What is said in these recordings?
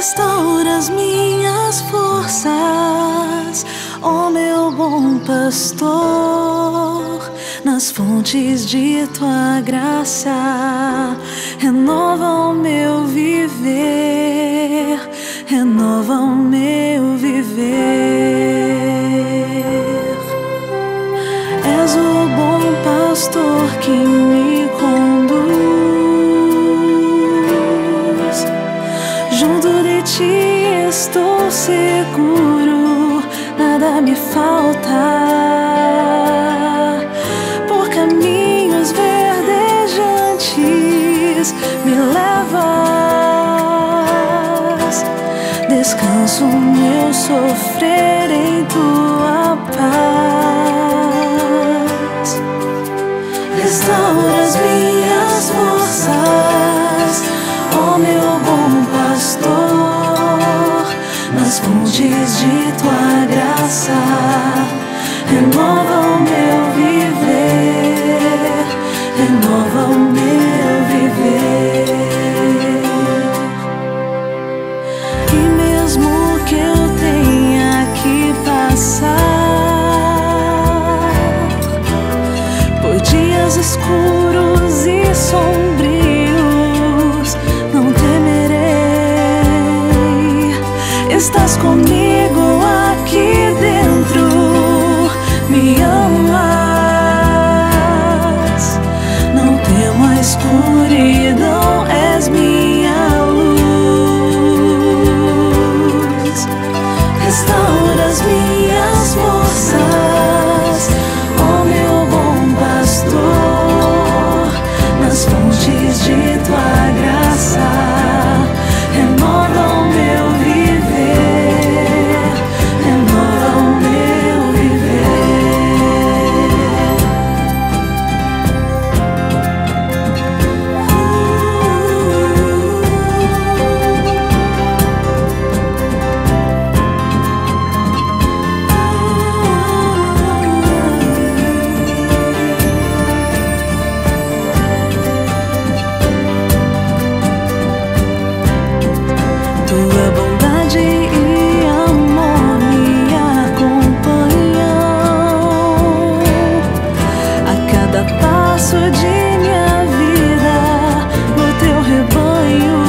as minhas forças, ó oh meu bom pastor, nas fontes de tua graça, renova o meu viver, renova o meu me falta. Por caminhos verdejantes me levas. Descanso meu sofrer em tua paz. De tua graça. Renova o meu viver, renova o meu viver. E mesmo que eu tenha que passar por dias escuros Estás comigo aqui dentro, me amas. Não temo a escuridão, de minha vida no teu rebanho.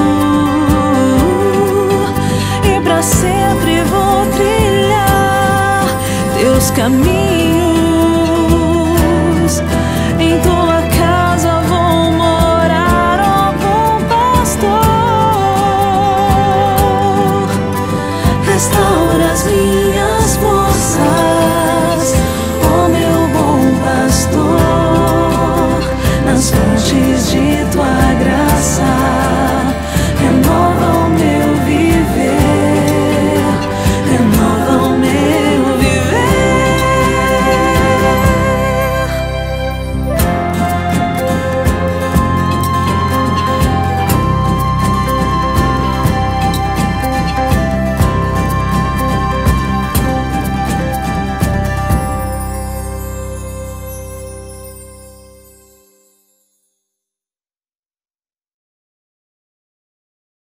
E para sempre vou trilhar teus caminhos. Em tua casa vou morar ó bom pastor. Restauras as de tua graça.